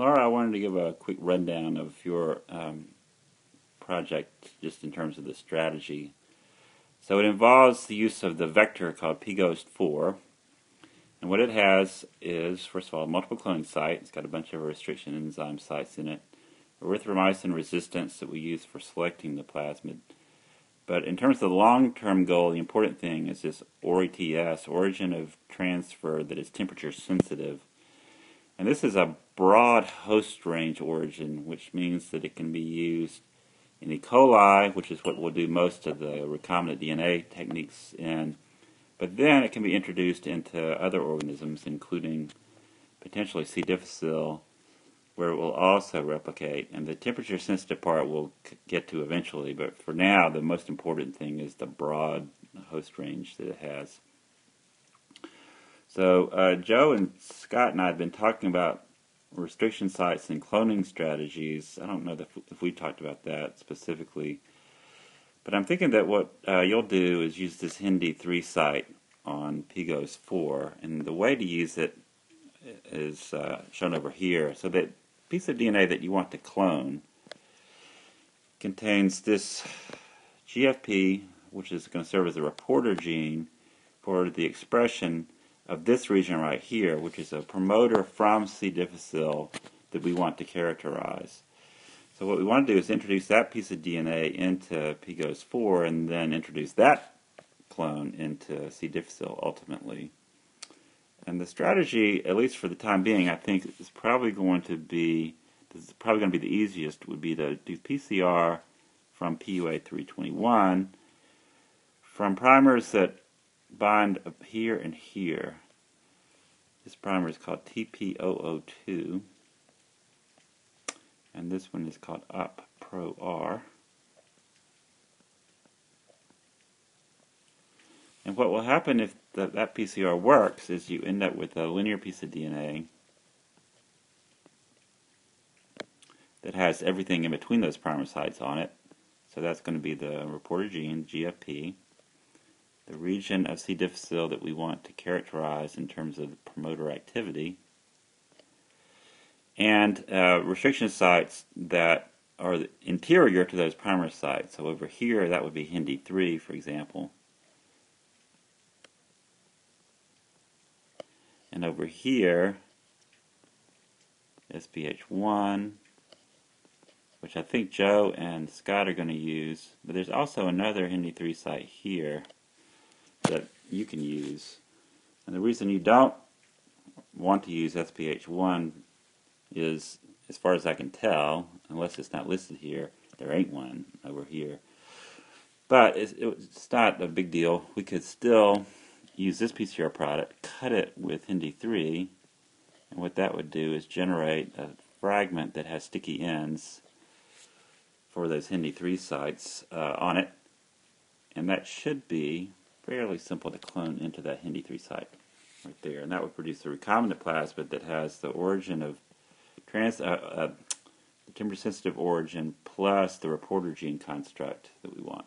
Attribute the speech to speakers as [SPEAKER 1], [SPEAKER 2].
[SPEAKER 1] Laura, I wanted to give a quick rundown of your um, project just in terms of the strategy. So it involves the use of the vector called pGhost4. And what it has is, first of all, multiple cloning site. It's got a bunch of restriction enzyme sites in it. Erythromycin resistance that we use for selecting the plasmid. But in terms of the long-term goal, the important thing is this ORITS, origin of transfer that is temperature sensitive. And this is a broad host range origin, which means that it can be used in E. coli, which is what we'll do most of the recombinant DNA techniques in. But then it can be introduced into other organisms, including potentially C. difficile, where it will also replicate. And the temperature sensitive part we'll get to eventually, but for now, the most important thing is the broad host range that it has. So uh, Joe and Scott and I have been talking about restriction sites and cloning strategies. I don't know if, if we talked about that specifically, but I'm thinking that what uh, you'll do is use this Hindi3 site on pGhost4, and the way to use it is uh, shown over here. So that piece of DNA that you want to clone contains this GFP, which is going to serve as a reporter gene for the expression of this region right here, which is a promoter from C. difficile that we want to characterize. So what we want to do is introduce that piece of DNA into pGhost4 and then introduce that clone into C. difficile ultimately. And the strategy, at least for the time being, I think is probably going to be, this is probably going to be the easiest, would be to do PCR from PUA 321 from primers that bind up here and here. This primer is called TP002, and this one is called UP Pro R. And what will happen if the, that PCR works is you end up with a linear piece of DNA that has everything in between those primer sites on it. So that's going to be the reporter gene, GFP the region of C. difficile that we want to characterize in terms of promoter activity, and uh, restriction sites that are interior to those primer sites. So over here, that would be Hindi 3, for example. And over here, SPH1, which I think Joe and Scott are going to use. But there's also another Hindi 3 site here that you can use. And the reason you don't want to use SPH1 is, as far as I can tell, unless it's not listed here, there ain't one over here. But it's, it's not a big deal. We could still use this PCR product, cut it with Hindi 3, and what that would do is generate a fragment that has sticky ends for those Hindi 3 sites uh, on it. And that should be fairly simple to clone into that Hindi 3 site right there. And that would produce a recombinant plasmid that has the origin of trans, uh, uh, the temperature sensitive origin plus the reporter gene construct that we want.